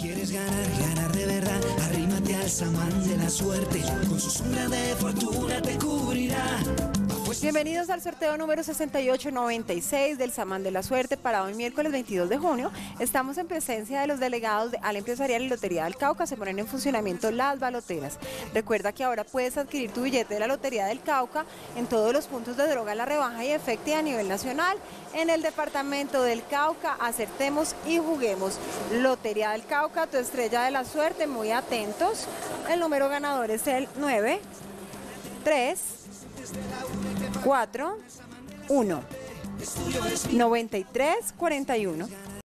quieres ganar, ganar de verdad, arrímate al samán de la suerte. Con su sombra de fortuna te. Bienvenidos al sorteo número 6896 del Samán de la Suerte para hoy miércoles 22 de junio. Estamos en presencia de los delegados de Al Empresarial y Lotería del Cauca. Se ponen en funcionamiento las baloteras. Recuerda que ahora puedes adquirir tu billete de la Lotería del Cauca en todos los puntos de droga, la rebaja y efecti a nivel nacional. En el departamento del Cauca, acertemos y juguemos. Lotería del Cauca, tu estrella de la suerte, muy atentos. El número ganador es el 9, 3, 4, 1, 93, 41.